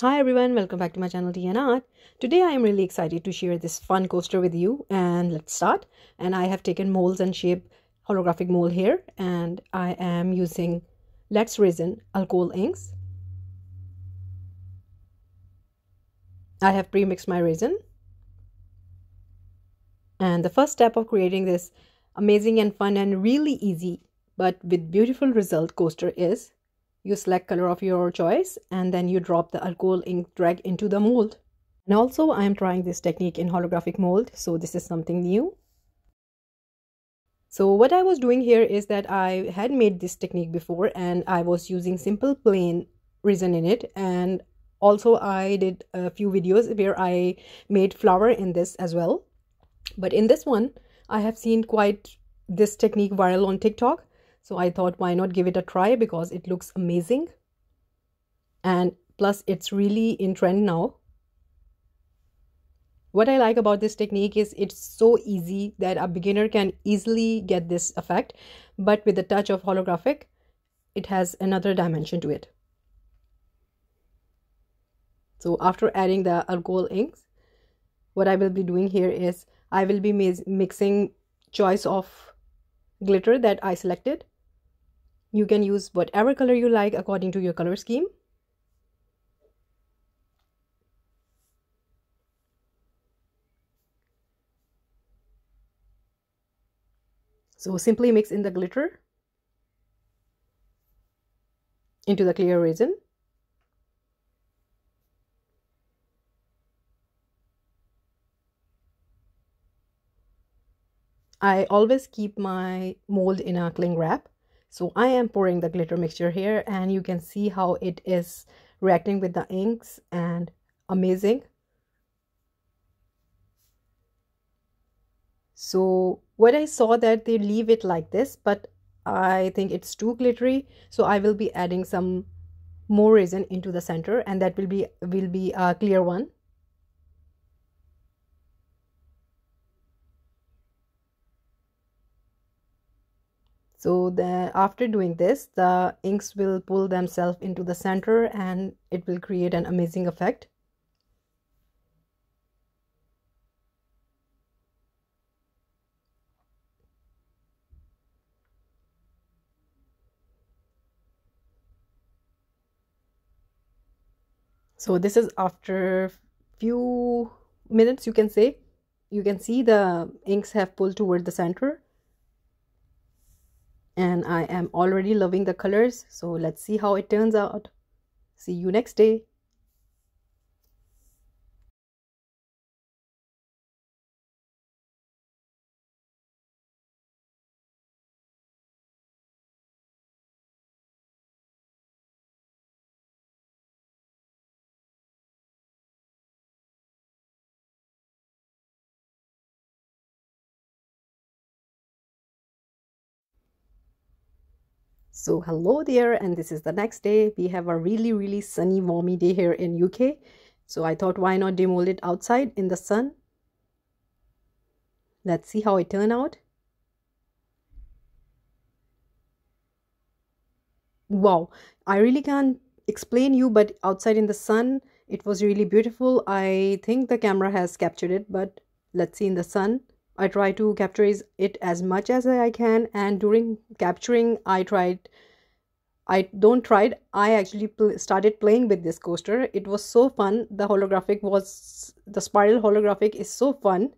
Hi everyone, welcome back to my channel Tea Art. Today I am really excited to share this fun coaster with you and let's start. And I have taken molds and shape holographic mold here and I am using Let's Resin alcohol inks. I have pre-mixed my resin. And the first step of creating this amazing and fun and really easy but with beautiful result coaster is you select color of your choice and then you drop the alcohol ink drag into the mold. And also i am trying this technique in holographic mold so this is something new. So what i was doing here is that i had made this technique before and i was using simple plain resin in it. And also i did a few videos where i made flower in this as well. But in this one i have seen quite this technique viral on tiktok so I thought, why not give it a try because it looks amazing. And plus, it's really in trend now. What I like about this technique is it's so easy that a beginner can easily get this effect. But with the touch of holographic, it has another dimension to it. So after adding the alcohol inks, what I will be doing here is I will be mixing choice of glitter that I selected you can use whatever color you like according to your color scheme. So simply mix in the glitter into the clear resin. I always keep my mold in a cling wrap so I am pouring the glitter mixture here and you can see how it is reacting with the inks and amazing. So what I saw that they leave it like this, but I think it's too glittery. So I will be adding some more resin into the center and that will be will be a clear one. So the after doing this the inks will pull themselves into the center and it will create an amazing effect. So this is after few minutes you can say. You can see the inks have pulled toward the center and I am already loving the colors. So let's see how it turns out. See you next day so hello there and this is the next day. We have a really really sunny warmy day here in uk so i thought why not demold it outside in the sun? Let's see how it turned out. Wow i really can't explain you but outside in the sun it was really beautiful. I think the camera has captured it but let's see in the sun I try to capture it as much as I can and during capturing I tried I don't tried I actually pl started playing with this coaster it was so fun the holographic was the spiral holographic is so fun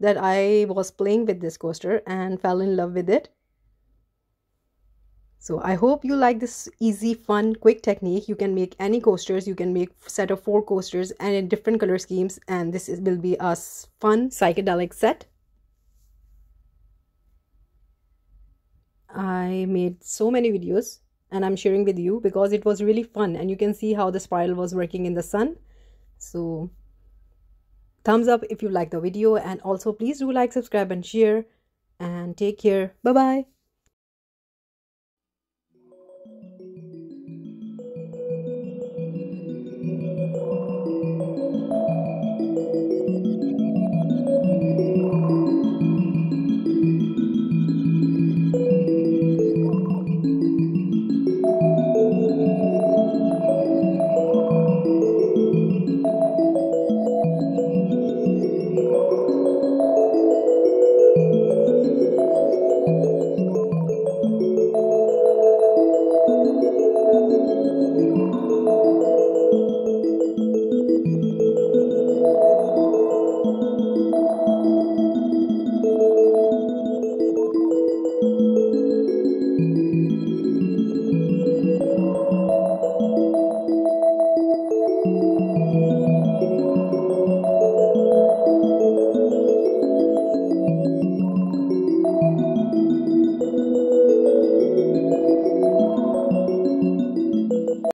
that I was playing with this coaster and fell in love with it so I hope you like this easy, fun, quick technique. You can make any coasters. You can make set of four coasters and in different color schemes. And this is, will be a fun psychedelic set. I made so many videos and I'm sharing with you because it was really fun and you can see how the spiral was working in the sun. So thumbs up if you like the video and also please do like, subscribe and share and take care. Bye-bye.